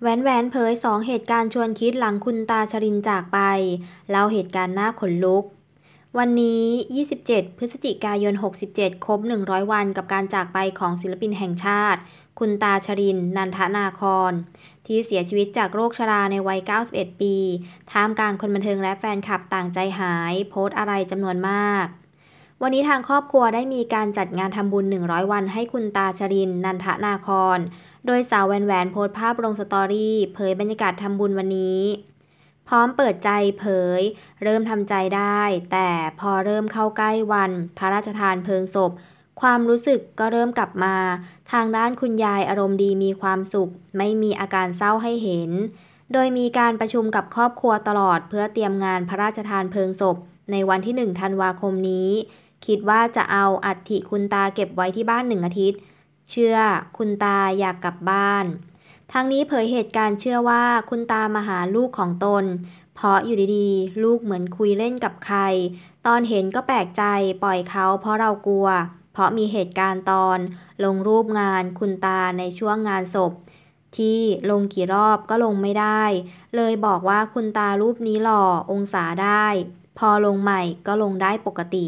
แหวนแหวนเผยสองเหตุการณ์ชวนคิดหลังคุณตาชรินจากไป เล่าเหตุการณ์น่าขนลุก วันนี้ 27 พฤศจิกายน 67 ครบ 100 วันกับการจากไปของศิลปินแห่งชาติ คุณตาชริน นันทนาคร ที่เสียชีวิตจากโรคชราในวัย 91 ปี ท่ามกลางคนบันเทิงและแฟนคลับต่างใจหาย โพสต์อะไรจำนวนมาก วันนี้ทางครอบครัวได้มีการจัดงานทำบุญ 100 วันให้คุณตาชริน นันทนาครโดยสาวแหวนแหวนโพสภาพลงสตอรี่เผยบรรยากาศทำบุญวันนี้ พร้อมเปิดใจเผย เริ่มทำใจได้ แต่พอเริ่มเข้าใกล้วัน พระราชทานเพลิงศพ ความรู้สึกก็เริ่มกลับมา ทางด้านคุณยายอารมณ์ดีมีความสุข ไม่มีอาการเศร้าให้เห็น โดยมีการประชุมกับครอบครัวตลอดเพื่อเตรียมงานพระราชทานเพลิงศพ ในวันที่1ธันวาคมนี้ คิดว่าจะเอาอัฐิคุณตาเก็บไว้ที่บ้านหนึ่งอาทิตย์ เชื่อคุณตาอยากกลับบ้านทั้งนี้เผยเหตุการณ์เชื่อว่าคุณตามาหาลูกของตน เพราะอยู่ดีๆ ลูกเหมือนคุยเล่นกับใคร ตอนเห็นก็แปลกใจปล่อยเขาเพราะเรากลัว เพราะมีเหตุการณ์ตอน ลงรูปงานคุณตาในช่วงงานศพ ที่ลงกี่รอบก็ลงไม่ได้ เลยบอกว่าคุณตารูปนี้หล่อองศาได้ พอลงใหม่ก็ลงได้ปกติ